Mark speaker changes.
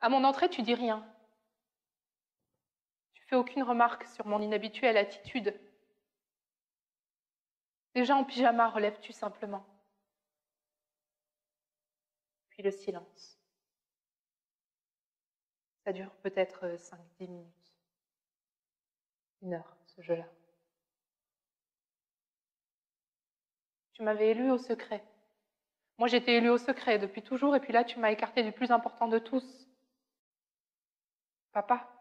Speaker 1: À mon entrée, tu dis rien. Tu fais aucune remarque sur mon inhabituelle attitude. Déjà en pyjama, relèves-tu simplement. Puis le silence. Ça dure peut-être 5-10 minutes. Une heure, ce jeu-là. Tu m'avais élu au secret. Moi, j'étais élu au secret depuis toujours, et puis là, tu m'as écarté du plus important de tous. papá.